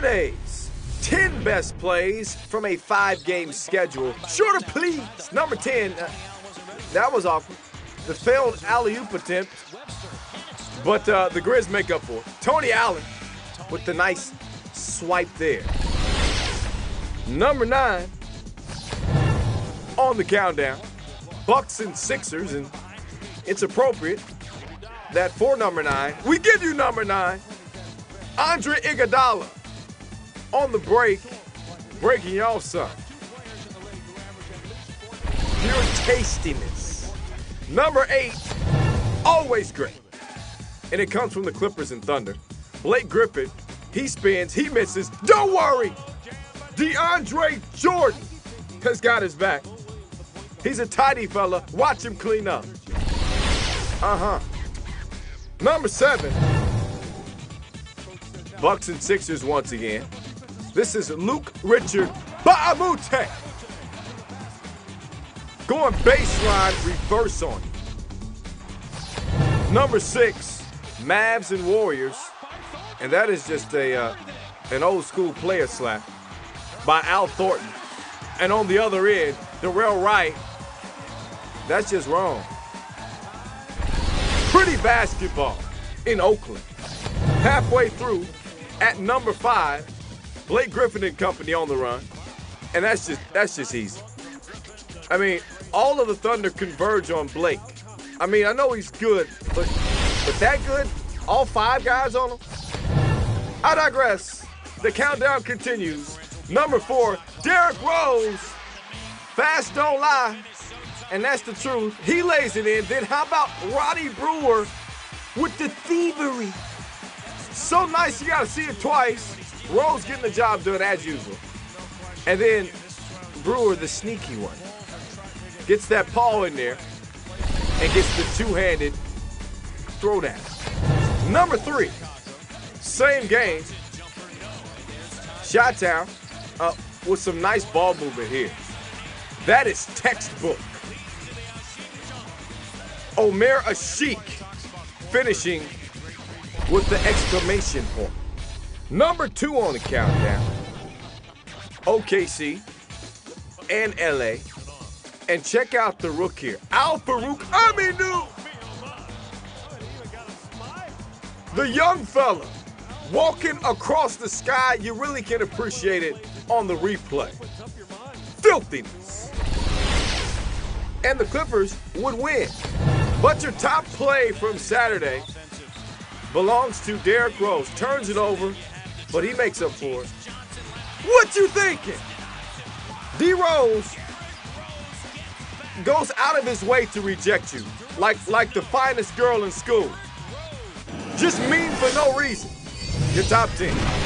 Saturday's 10 best plays from a five game schedule. Sure to please. Number 10, uh, that was awkward. The failed alley oop attempt, but uh, the Grizz make up for it. Tony Allen with the nice swipe there. Number 9, on the countdown, Bucks and Sixers, and it's appropriate that for number 9, we give you number 9. Andre Iguodala on the break, breaking y'all some. Pure tastiness. Number eight, always great. And it comes from the Clippers and Thunder. Blake Griffin, he spins, he misses. Don't worry. DeAndre Jordan has got his back. He's a tidy fella. Watch him clean up. Uh huh. Number seven, Bucks and Sixers once again. This is Luke Richard Baamute. Going baseline reverse on you. Number six, Mavs and Warriors. And that is just a uh, an old school player slap by Al Thornton. And on the other end, Dorell Wright. That's just wrong. Pretty basketball in Oakland. Halfway through, at number five, Blake Griffin and company on the run. And that's just that's just easy. I mean, all of the Thunder converge on Blake. I mean, I know he's good, but but that good? All five guys on him? I digress. The countdown continues. Number four, Derrick Rose. Fast don't lie. And that's the truth. He lays it in. Then how about Ronnie Brewer with the thievery? So nice you gotta see it twice. Rose getting the job done as usual. And then Brewer, the sneaky one, gets that paw in there and gets the two-handed throwdown. Number three, same game. Shot town uh, with some nice ball movement here. That is textbook. Omer Asik finishing with the exclamation point. Number two on the countdown. OKC and LA. And check out the rook here. Al-Farouq Aminu. The young fella walking across the sky. You really can appreciate it on the replay. Filthiness. And the Clippers would win. But your top play from Saturday belongs to Derrick Rose. Turns it over, but he makes up for it. What you thinking? D Rose goes out of his way to reject you, like like the finest girl in school. Just mean for no reason. Your top 10.